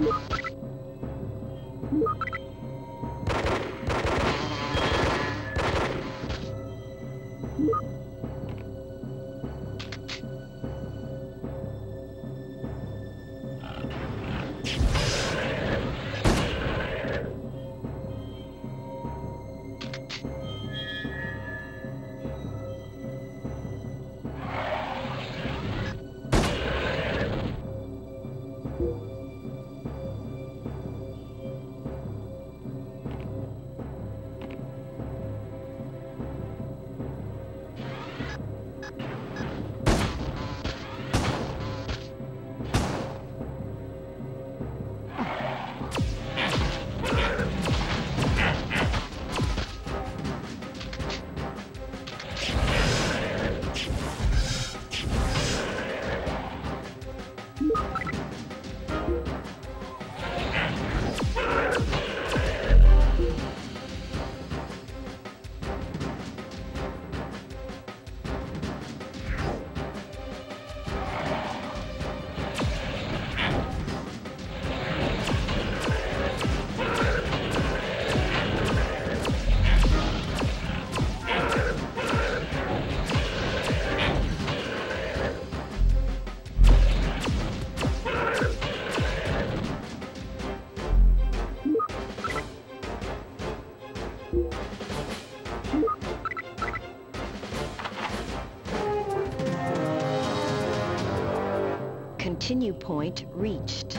What? Continue point reached.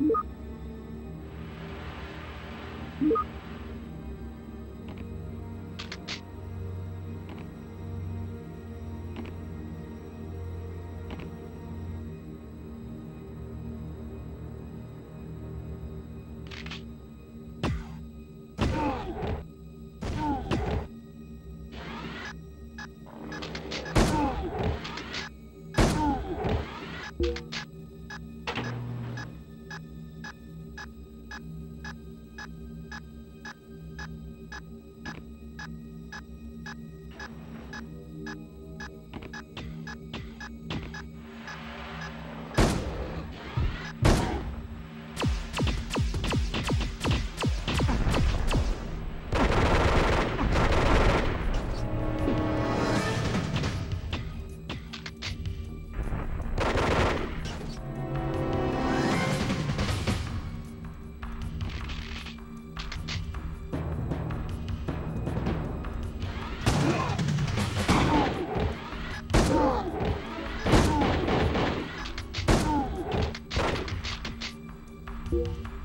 Yeah. Thank.